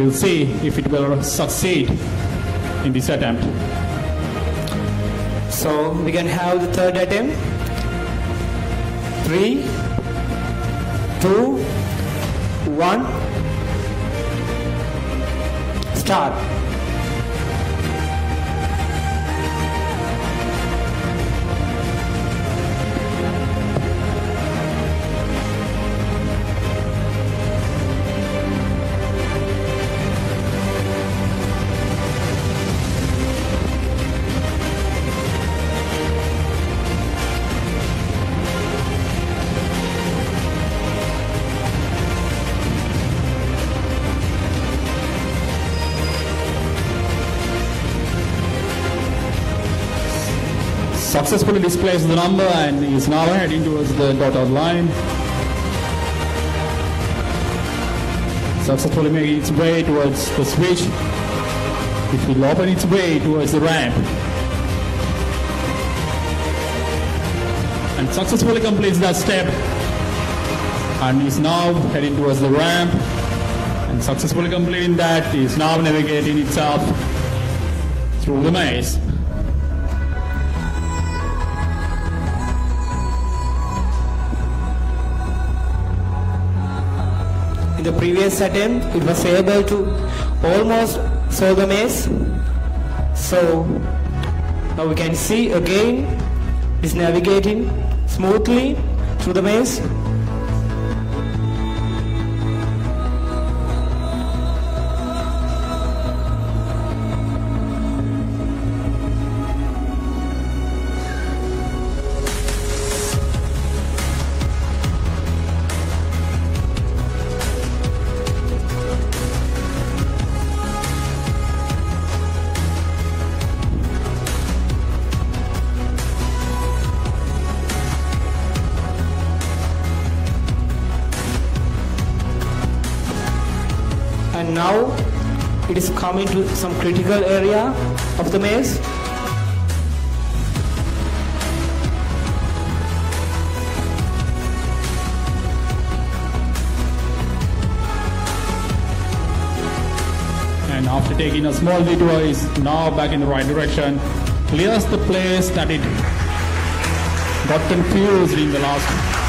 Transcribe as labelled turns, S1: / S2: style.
S1: We'll see if it will succeed in this attempt.
S2: So we can have the third attempt. Three, two, one. Start.
S1: Successfully displays the number and is now heading towards the dotted line. Successfully making its way towards the switch. It will open its way towards the ramp. And successfully completes that step. And is now heading towards the ramp. And successfully completing that is now navigating itself through the maze.
S2: In the previous attempt, it was able to almost solve the maze. So now we can see again it's navigating smoothly through the maze. Now it is coming to some critical area of the maze.
S1: And after taking a small detour is now back in the right direction. Clears the place that it got confused in the last